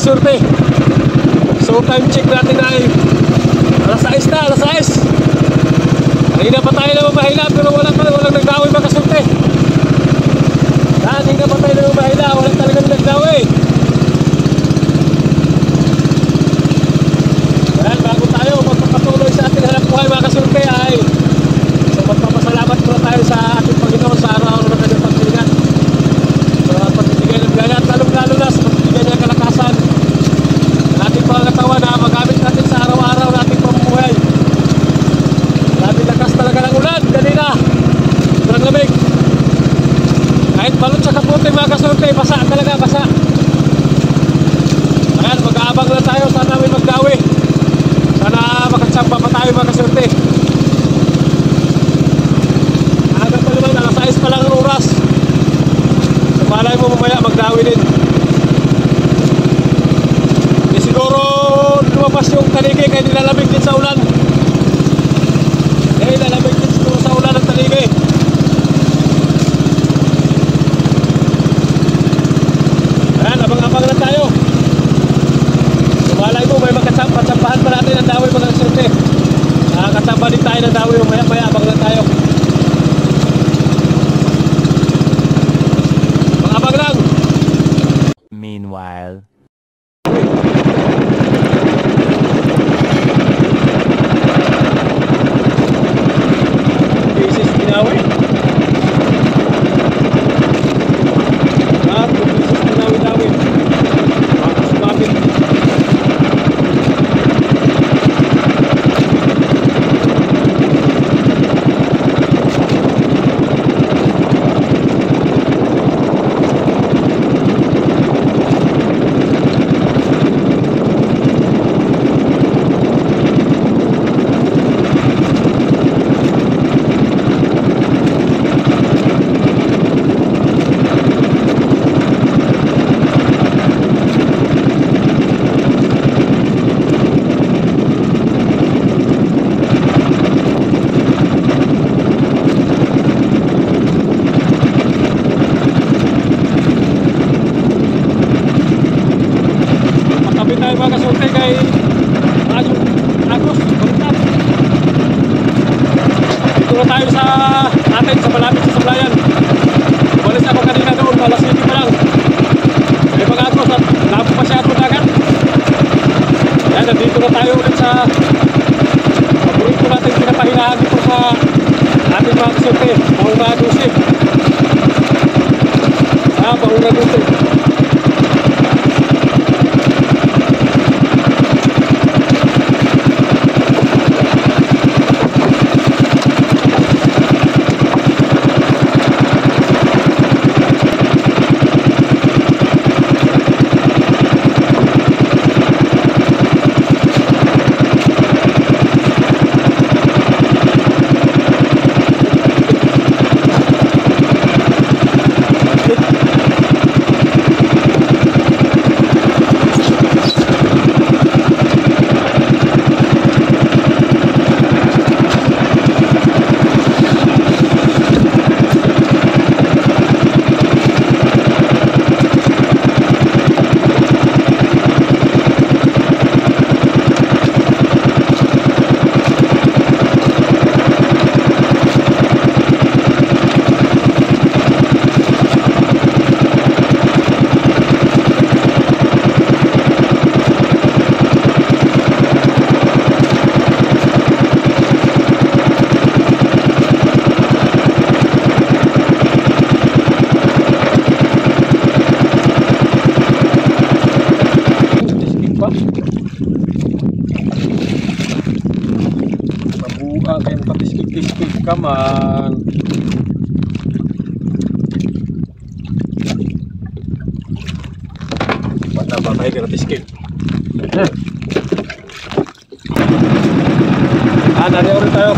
survey so time check natin ay alas 6 na alas 6 kanina pa tayo na mamahila pero walang, walang nagdaway makasurte kanina pa tayo na mamahila walang talagang nagdaway. Dahil bago tayo magpapatuloy sa ating hanap buhay mga kasurte ay so magpapasalamat muna tayo sa mga katawan ha, magkano rekaman. Pada pakai gratis game nah dari orang tayo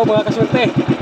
Dalawang piraso mga kaswerte. shout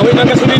una buena gasolina.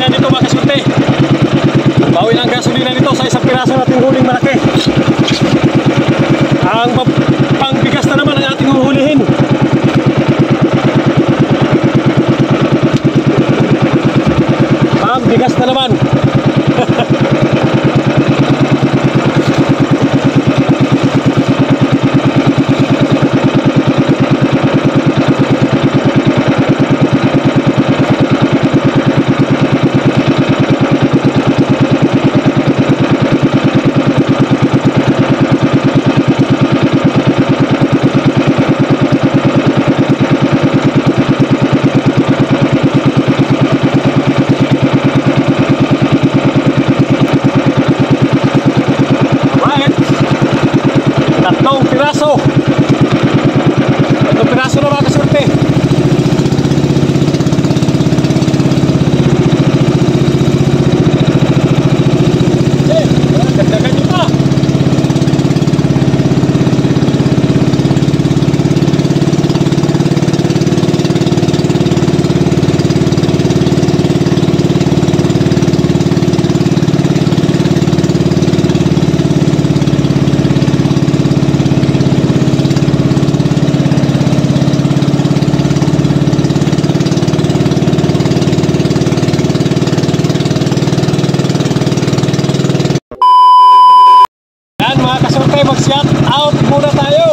out muna tayo.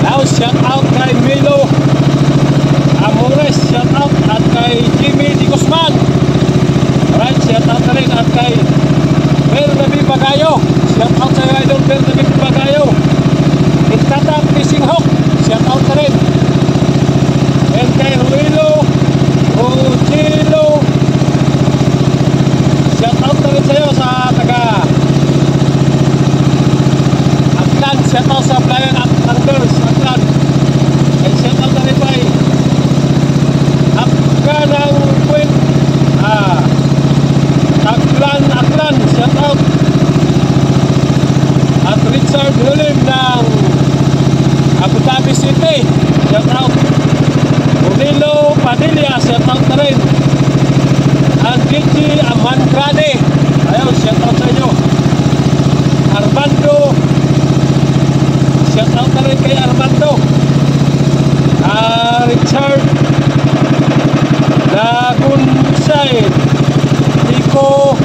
Now, shout out kay Milo Amores, shout out at kay Jimmy Di Guzman. Alright, shout out na rin at kay Mel Nabi Bagayo. Shout out sa'yo. supplying and, and bills.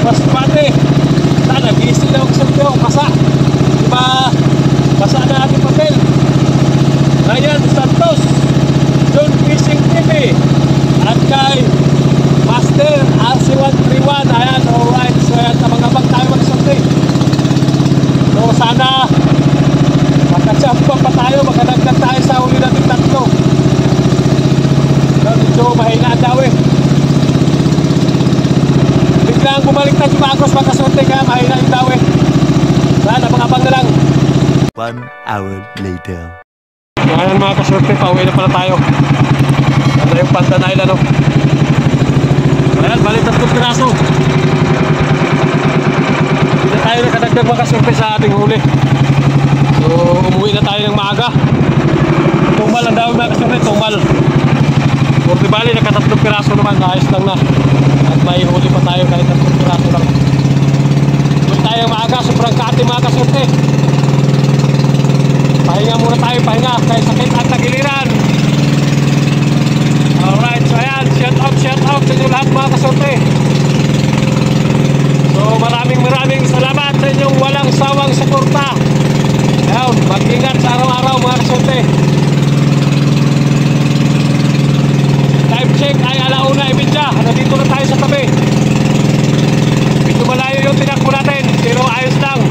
Nico Raspate. Sana, na ako sa video, basa. Diba, basa na ating papel. Ryan Santos, John Fishing TV, at kay Master RC131. Ayan, alright. So, ayan, tabang-abang tayo mag-sunday. So, sana makachamba pa tayo, makadagdag tayo sa uli natin tatlo. So, medyo mahina daw eh. Bumalik na si Marcos magkasunti kaya mahina yung daw eh. Sana, abang-abang na lang. One hour later. Ayan mga kasurte, pauwi na pala tayo. Ano yung Pantan Island, no? Ayan, balik tatlong piraso. Hindi na tayo nakadagdag mga kasurte sa ating huli. So, umuwi na tayo ng maaga. Tumal ang dami mga kasurte, tumal. Puro di bali, nakatatlong piraso naman, ayos lang na. At may huli pa tayo kahit tatlong piraso lang. Umuwi tayo maaga, sobrang kati mga kasurte. Pahinga muna tayo, pahinga. Kaya sakit at tagiliran. Alright, so ayan. Shout out, shout out sa inyo lahat mga kasorte. So maraming maraming salamat sa inyong walang sawang suporta. Ayan, mag-ingat sa araw-araw mga kasorte. Check ay alauna ibidya. Nandito na tayo sa tabi. Medyo malayo yung tinakbo natin, pero ayos lang.